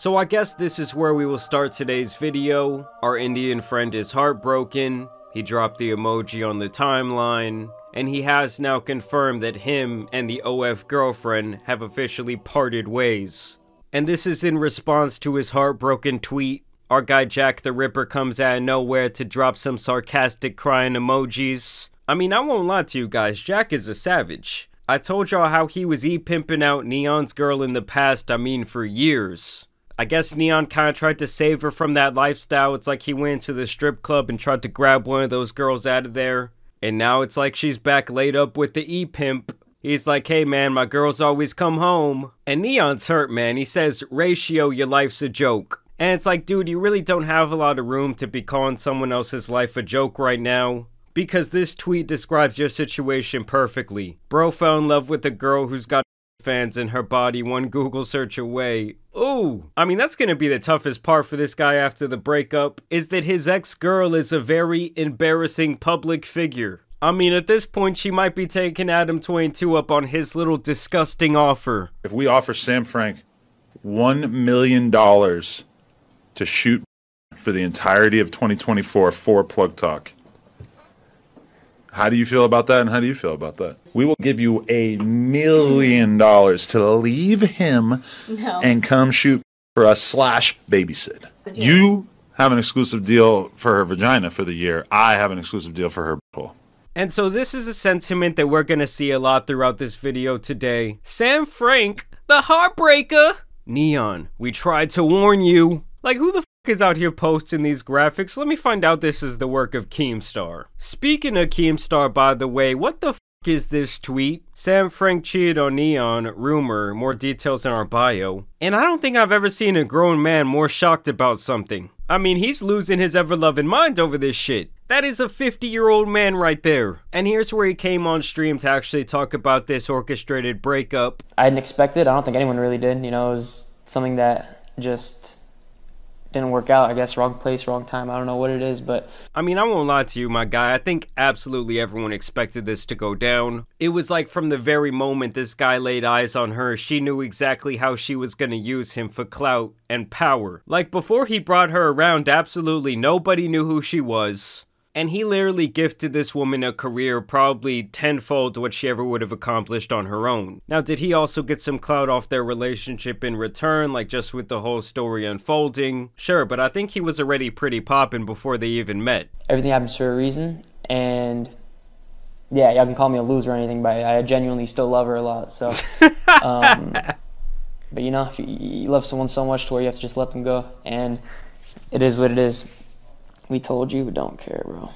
So I guess this is where we will start today's video. Our Indian friend is heartbroken. He dropped the emoji on the timeline. And he has now confirmed that him and the OF girlfriend have officially parted ways. And this is in response to his heartbroken tweet. Our guy Jack the Ripper comes out of nowhere to drop some sarcastic crying emojis. I mean, I won't lie to you guys, Jack is a savage. I told y'all how he was e-pimping out Neon's girl in the past, I mean for years. I guess Neon kinda tried to save her from that lifestyle. It's like he went to the strip club and tried to grab one of those girls out of there. And now it's like she's back laid up with the e-pimp. He's like, hey man, my girls always come home. And Neon's hurt, man. He says, ratio, your life's a joke. And it's like, dude, you really don't have a lot of room to be calling someone else's life a joke right now because this tweet describes your situation perfectly. Bro fell in love with a girl who's got fans in her body one Google search away. Ooh. I mean, that's gonna be the toughest part for this guy after the breakup, is that his ex-girl is a very embarrassing public figure. I mean, at this point, she might be taking Adam 22 up on his little disgusting offer. If we offer Sam Frank $1 million to shoot for the entirety of 2024 for Plug Talk, how do you feel about that, and how do you feel about that? We will give you a million dollars to leave him No. and come shoot for us slash babysit. You have an exclusive deal for her vagina for the year. I have an exclusive deal for her butthole. And so this is a sentiment that we're gonna see a lot throughout this video today. Sam Frank, the heartbreaker! Neon, we tried to warn you. Like, who the f is out here posting these graphics? Let me find out this is the work of Keemstar. Speaking of Keemstar, by the way, what the is this tweet? Sam Frank on Neon, rumor, more details in our bio. And I don't think I've ever seen a grown man more shocked about something. I mean, he's losing his ever-loving mind over this shit. That is a 50-year-old man right there. And here's where he came on stream to actually talk about this orchestrated breakup. I didn't expect it. I don't think anyone really did. You know, it was something that just didn't work out. I guess wrong place, wrong time. I don't know what it is, but I mean, I won't lie to you, my guy. I think absolutely everyone expected this to go down. It was like from the very moment this guy laid eyes on her, she knew exactly how she was gonna use him for clout and power. Like before he brought her around, absolutely nobody knew who she was. And he literally gifted this woman a career probably tenfold what she ever would have accomplished on her own. Now, did he also get some clout off their relationship in return, like just with the whole story unfolding? Sure, but I think he was already pretty poppin' before they even met. everything happens for a reason. And yeah, y'all can call me a loser or anything, but I genuinely still love her a lot. So, um, but you know, if you, you love someone so much to where you have to just let them go, and it is what it is. We told you, we don't care, bro.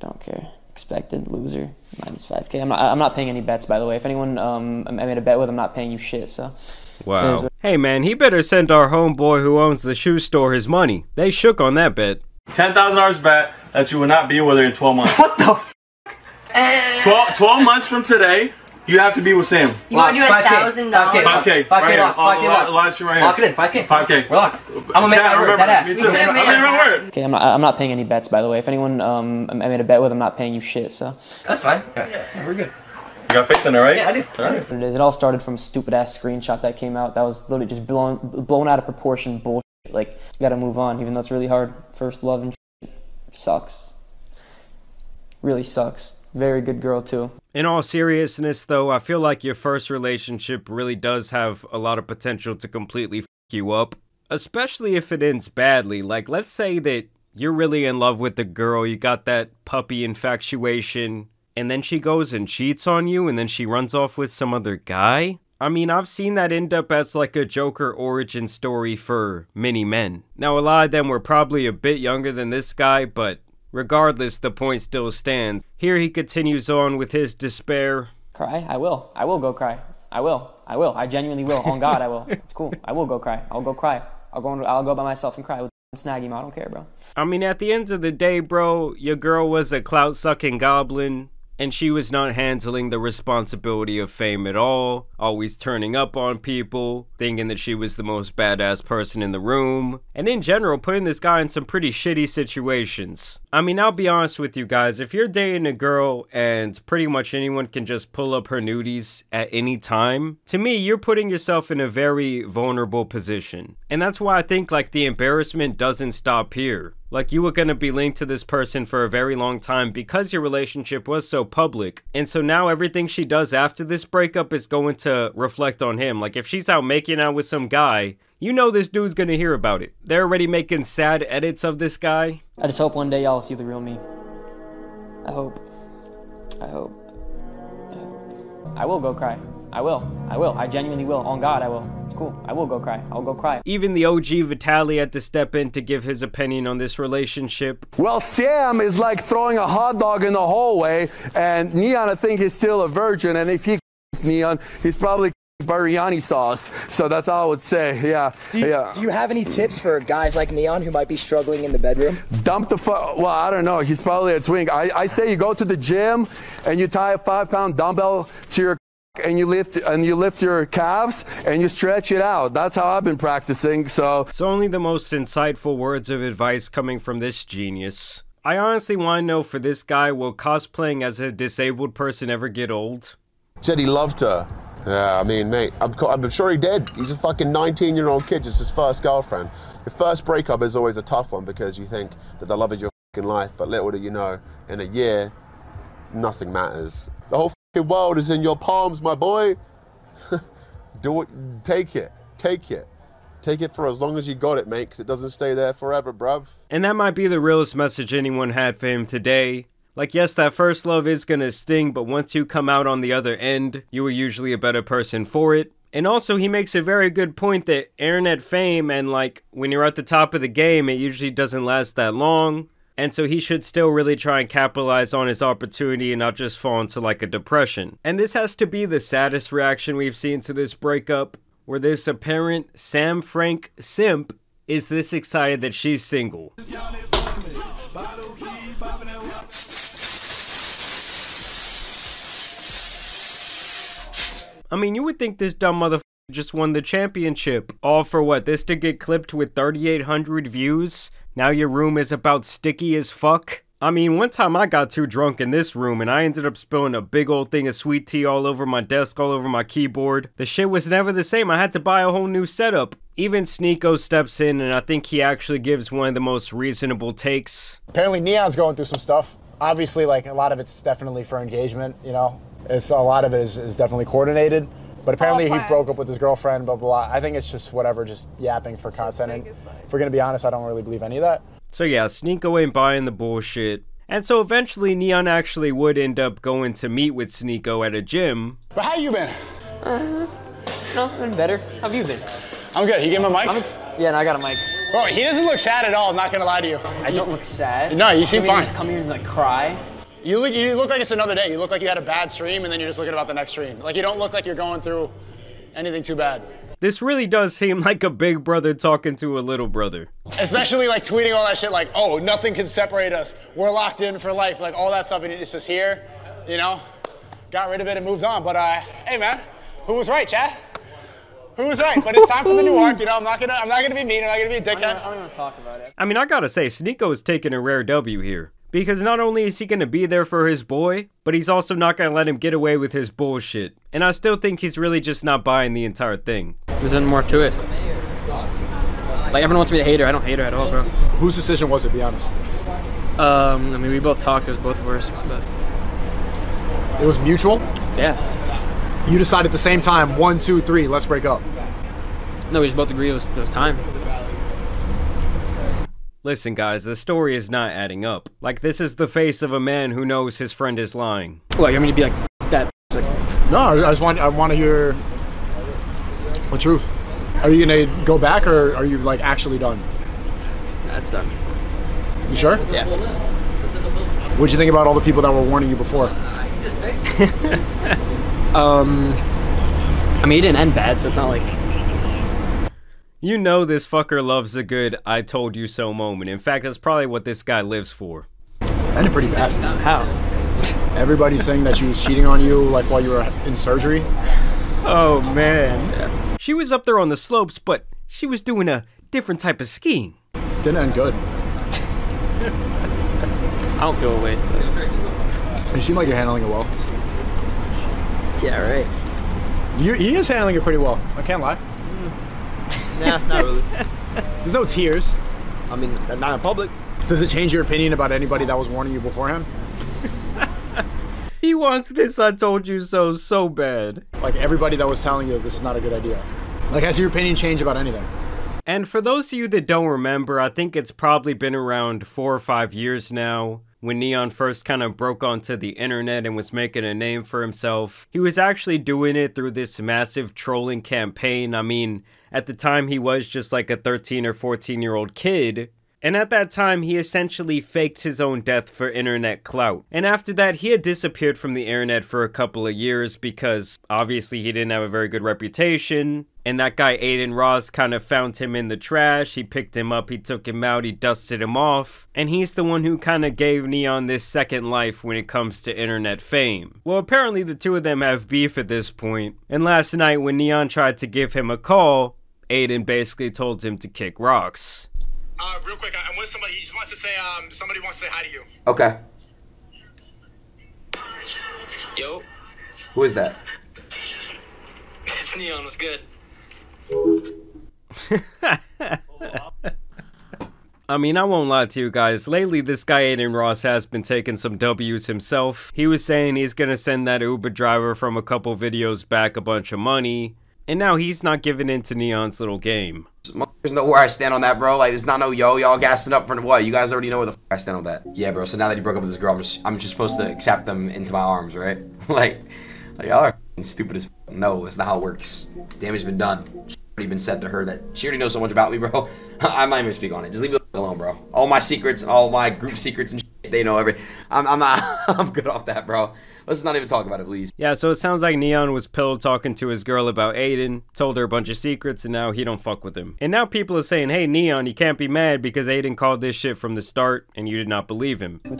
Don't care. Expected loser minus five k. I'm not. I'm not paying any bets, by the way. If anyone um I made a bet with, I'm not paying you shit. So Wow. Hey man, he better send our homeboy who owns the shoe store his money. They shook on that bet. ten thousand dollars bet that you will not be with her in twelve months. What the? F- 12, 12 months from today, you have to be with Sam. You want to do a 5K, thousand dollars? 5K, 5K, 5K right here. lock, Oh, 5K li- lock. live stream right here. Lock it in, 5K. 5K. We're locked. I'm gonna make Chat, my word, remember, that ass. Me too. You're I'm gonna make making it my word. okay, I'm not. I'm not paying any bets, by the way. If anyone um I made a bet with, I'm not paying you shit. So That's fine. Yeah, yeah, we're good. You got faith in it, right? Yeah, I do. All right. It is. It all started from a stupid ass screenshot that came out. That was literally just blown blown out of proportion bullshit. Like you gotta move on, even though it's really hard. First love and shit sucks. Really sucks. Very good girl too. In all seriousness though, I feel like your first relationship really does have a lot of potential to completely f you up. Especially if it ends badly. Like let's say that you're really in love with the girl, you got that puppy infatuation, and then she goes and cheats on you and then she runs off with some other guy? I mean, I've seen that end up as like a Joker origin story for many men. Now, a lot of them were probably a bit younger than this guy, but regardless, the point still stands. Here he continues on with his despair. Cry? I will. I will go cry. I will. I will. I genuinely will. On God, I will. It's cool. I will go cry. I'll go cry. I'll go. I'll go by myself and cry with Snaggy. I don't care, bro. I mean, at the end of the day, bro, your girl was a clout sucking goblin. And she was not handling the responsibility of fame at all, always turning up on people, thinking that she was the most badass person in the room, and in general putting this guy in some pretty shitty situations. I mean, I'll be honest with you guys, if you're dating a girl and pretty much anyone can just pull up her nudies at any time, to me, you're putting yourself in a very vulnerable position. And that's why I think like the embarrassment doesn't stop here. Like you were gonna be linked to this person for a very long time because your relationship was so public. And so now everything she does after this breakup is going to reflect on him. Like if she's out making out with some guy, you know this dude's gonna hear about it. They're already making sad edits of this guy. I just hope one day y'all see the real me. I hope. I hope. I hope. I will go cry. I will. I will. I genuinely will. On God, I will. It's cool. I will go cry. I'll go cry. Even the OG Vitaly had to step in to give his opinion on this relationship. Well, Sam is like throwing a hot dog in the hallway, and Neon, I think, is still a virgin. And if he Neon, he's probably biryani sauce. So that's all I would say. Yeah. Do you, yeah. do you have any tips for guys like Neon who might be struggling in the bedroom? Dump the fu- well, I don't know. He's probably a twink. I, I say you go to the gym and you tie a five pound dumbbell to your and you lift and you lift your calves and you stretch it out. That's how I've been practicing. So So only the most insightful words of advice coming from this genius. I honestly want to know for this guy, will cosplaying as a disabled person ever get old? Said he loved her. Yeah, I mean, mate, I'm, co- I'm sure he did. He's a fucking 19 year old kid, just his first girlfriend. Your first breakup is always a tough one because you think that the love of your fucking life, but little do you know, in a year, nothing matters. The whole fucking world is in your palms, my boy. Do it, take it, take it. Take it for as long as you got it, mate, because it doesn't stay there forever, bruv. And that might be the realest message anyone had for him today. Like, yes, that first love is gonna sting, but once you come out on the other end, you are usually a better person for it. And also, he makes a very good point that internet fame and, like, when you're at the top of the game, it usually doesn't last that long. And so he should still really try and capitalize on his opportunity and not just fall into like a depression. And this has to be the saddest reaction we've seen to this breakup, where this apparent Sam Frank simp is this excited that she's single. I mean, you would think this dumb motherfucker just won the championship. All for what? This to get clipped with 3,800 views? Now your room is about sticky as fuck? I mean, one time I got too drunk in this room and I ended up spilling a big old thing of sweet tea all over my desk, all over my keyboard. The shit was never the same. I had to buy a whole new setup. Even Sneako steps in and I think he actually gives one of the most reasonable takes. Apparently, Neon's going through some stuff. Obviously, like a lot of it's definitely for engagement. You know, it's a lot of it is, is definitely coordinated. But apparently, he broke up with his girlfriend. Blah blah. blah. I think it's just whatever, just yapping for content. And if we're gonna be honest, I don't really believe any of that. So yeah, Sneako ain't buying the bullshit. And so eventually Neon actually would end up going to meet with Sneako at a gym. But how you been? Uh-huh. No, I've been better. How have you been? I'm good. He gave him a mic. I'm ex- yeah, and I got a mic. Bro, he doesn't look sad at all. I'm not gonna lie to you. I don't look sad. No, you seem want me fine. Just come here and like cry. You look. You look like it's another day. You look like you had a bad stream, and then you're just looking about the next stream. Like you don't look like you're going through anything too bad. This really does seem like a big brother talking to a little brother. Especially like tweeting all that shit, like, oh, nothing can separate us. We're locked in for life. Like all that stuff, and it's just here. You know, got rid of it and moved on. But uh, hey, man, who was right, Chad? Who was right? But it's time for the new arc. You know, I'm not gonna. I'm not gonna be mean. I'm not gonna be a I don't, dickhead. I don't even want to talk about it. I mean, I gotta say, Sneako is taking a rare W here. Because not only is he gonna be there for his boy, but he's also not gonna let him get away with his bullshit. And I still think he's really just not buying the entire thing. There's nothing more to it. Like everyone wants me to hate her. I don't hate her at all, bro. Whose decision was it? Be honest. Um, I mean, we both talked. It was both of us, but It was mutual. yeah. You decided at the same time. One, two, three. Let's break up. No, we just both agreed it was, it was time. Listen, guys, the story is not adding up. Like, this is the face of a man who knows his friend is lying. Like, I mean, me to be like that? Like, No, I just want. I want to hear the truth. Are you gonna go back, or are you like actually done? that's done. You sure? Yeah. What'd you think about all the people that were warning you before? Um, I mean, it didn't end bad, so it's not like. You know this fucker loves a good I told you so moment. In fact, that's probably what this guy lives for. Ended pretty bad. How? Everybody's saying that she was cheating on you, like while you were in surgery. Oh man. She was up there on the slopes, but she was doing a different type of skiing. Didn't end good. I don't feel a way. You seem like you're handling it well. Yeah, right. You, he is handling it pretty well. I can't lie. Nah, not really. There's no tears. I mean, not in public. Does it change your opinion about anybody that was warning you beforehand? He wants this I told you so so bad. Like everybody that was telling you this is not a good idea. Like has your opinion changed about anything? And for those of you that don't remember, I think it's probably been around four or five years now when Neon first kind of broke onto the internet and was making a name for himself. He was actually doing it through this massive trolling campaign. I mean, at the time he was just like a 13 or 14 year old kid. And at that time, he essentially faked his own death for internet clout. And after that, he had disappeared from the internet for a couple of years because obviously he didn't have a very good reputation. And that guy, Adin Ross, kind of found him in the trash. He picked him up, he took him out, he dusted him off. And he's the one who kind of gave Neon this second life when it comes to internet fame. Well, apparently the two of them have beef at this point. And last night, when Neon tried to give him a call, Adin basically told him to kick rocks. Uh, real quick, I'm with somebody. He just wants to say, um, somebody wants to say hi to you. Okay. Yo, Who is that? it's Neon. What's good? I mean, I won't lie to you guys. Lately, this guy Adin Ross has been taking some W's himself. He was saying he's gonna send that Uber driver from a couple videos back a bunch of money. And now he's not giving in to Neon's little game. There's no where I stand on that, bro. Like, it's not no yo. Y'all gassing up for what? You guys already know where the f- I stand on that. Yeah, bro. So now that you broke up with this girl, I'm just, I'm just supposed to accept them into my arms, right? like, like y'all are stupid as f- No, it's not how it works. Damage been done. She already been said to her that she already knows so much about me, bro. I'm not even speak on it. Just leave it alone, bro. All my secrets and all my group secrets and shit, they know every. I'm, I'm not. I'm good off that, bro. Let's not even talk about it, please. Yeah, so it sounds like Neon was pill talking to his girl about Adin, told her a bunch of secrets, and now he don't fuck with him. And now people are saying, hey, Neon, you can't be mad because Adin called this shit from the start and you did not believe him. She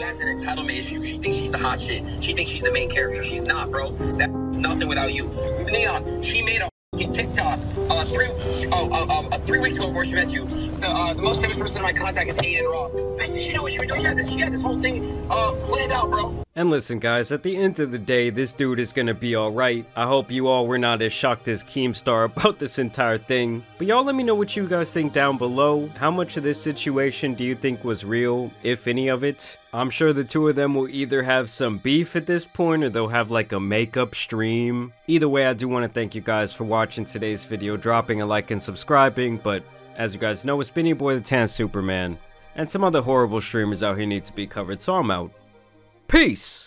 has an entitlement issue. She thinks she's the hot shit. She thinks she's the main character. She's not, bro. That's nothing without you. Neon, she made a TikTok uh, three, oh, uh, um, uh, three weeks ago before she met you. The, uh, the most famous person in my contact is Adin Ross. Bitch, she what she was doing. This, this whole thing uh, planned out, bro. And listen, guys, at the end of the day, this dude is gonna be alright. I hope you all were not as shocked as Keemstar about this entire thing. But y'all let me know what you guys think down below. How much of this situation do you think was real, if any of it? I'm sure the two of them will either have some beef at this point or they'll have like a makeup stream. Either way, I do want to thank you guys for watching today's video, dropping a like and subscribing. But as you guys know, it's been your boy the Tan Superman. And some other horrible streamers out here need to be covered, so I'm out. Peace!